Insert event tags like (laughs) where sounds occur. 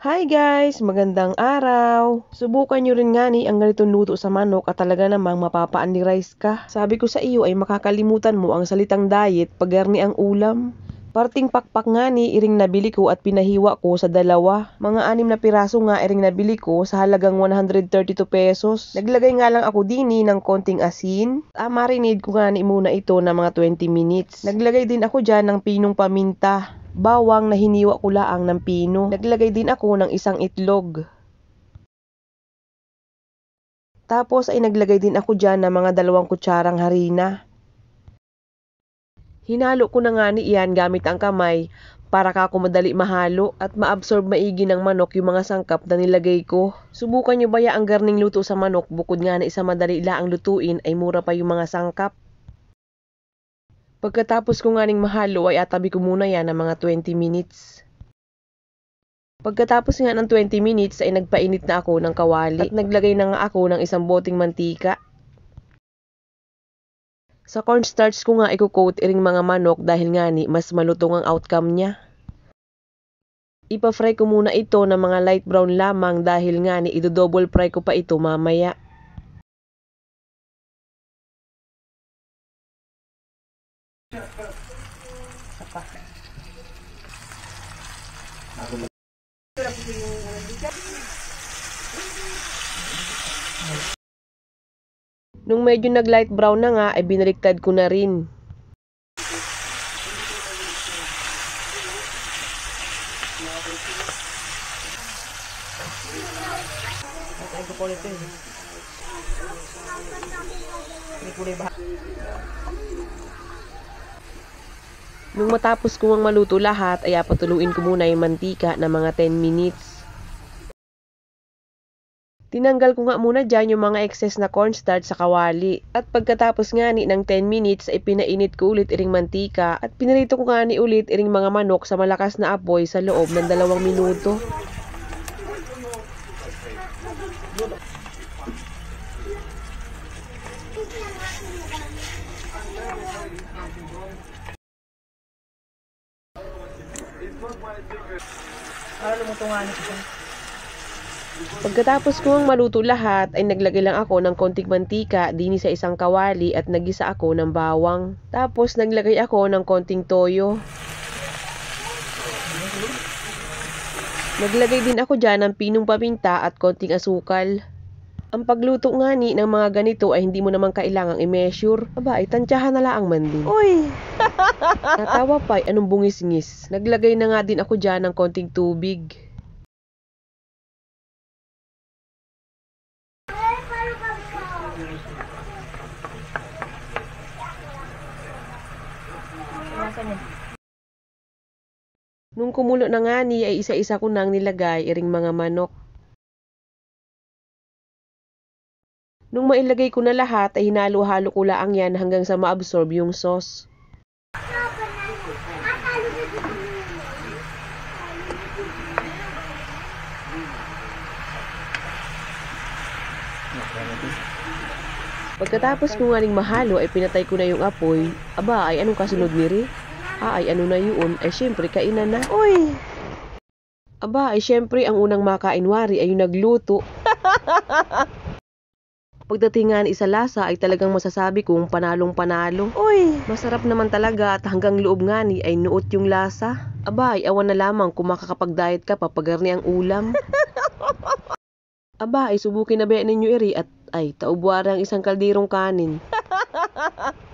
Hi guys! Magandang araw! Subukan nyo rin nga ni ang ganitong luto sa manok at talaga namang mapapa-unli-rice ka. Sabi ko sa iyo ay makakalimutan mo ang salitang diet pag garni ang ulam. Parting pakpak nga ni iring nabili ko at pinahiwa ko sa dalawa. Mga anim na piraso nga iring nabili ko sa halagang 132 pesos. Naglagay nga lang ako dini ng konting asin. Ah, marinade ko nga ni muna ito na mga 20 minutes. Naglagay din ako dyan ng pinong paminta. Bawang na hiniwa ko laang ng pino. Naglagay din ako ng isang itlog. Tapos ay naglagay din ako dyan ng mga dalawang kutsarang harina. Hinalo ko na nga ni iyan gamit ang kamay para kako madali mahalo at maabsorb maigi ng manok yung mga sangkap na nilagay ko. Subukan nyo baya ang garning luto sa manok bukod nga na isa madali laang lutuin ay mura pa yung mga sangkap. Pagkatapos ko nga ning mahalo ay atabi ko muna yan ng mga 20 minutes. Pagkatapos nga ng 20 minutes ay nagpainit na ako ng kawali at naglagay na nga ako ng isang boting mantika. Sa cornstarch ko nga i-coat iring mga manok dahil nga ni mas malutong ang outcome niya. Ipa-fry ko muna ito ng mga light brown lamang dahil nga ni ido-double fry ko pa ito mamaya. Nung medyo nag light brown na nga ay binaliktad ko na rin. Nung matapos ko ang maluto lahat ay patuluin ko muna yung mantika na mga 10 minutes. Tinanggal ko nga muna dyan yung mga excess na cornstarch sa kawali. At pagkatapos nga ni ng 10 minutes ay pinainit ko ulit iring mantika at pinarito ko nga ni ulit iring mga manok sa malakas na apoy sa loob ng dalawang minuto. Pagkatapos ko ang maluto lahat ay naglagay lang ako ng konting mantika dini sa isang kawali at nagisa ako ng bawang. Tapos naglagay ako ng konting toyo. Naglagay din ako dyan ng pinong paminta at konting asukal. Ang pagluto nga ni ng mga ganito ay hindi mo naman kailangang i-measure. Aba, ay tansyahan na lang man din. Uy! (laughs) Natawa pa anong bungis-ngis. Naglagay na nga din ako dyan ng konting tubig. Nung kumulo na nga ni ay isa-isa ko nang nilagay iring mga manok. Nung mailagay ko na lahat ay hinalo-halo ko lang yan hanggang sa maabsorb yung sauce. Pagkatapos ko nga ring mahalo ay pinatay ko na yung apoy. Aba ay anong kasunod ni Ri? Ah, ay ano na yun? Ay syempre kainan na. Uy! Aba ay syempre ang unang makainwari ay yung nagluto. (laughs) Pagdating nga isa lasa ay talagang masasabi kong panalong panalo. Uy! Masarap naman talaga at hanggang loob nga ni ay nuot yung lasa. Aba ay awan na lamang kung makakapag-diet ka papagarni ang ulam. (laughs) Aba ay subukin na ba ninyo iri at ay taubwara ang isang kaldirong kanin. (laughs)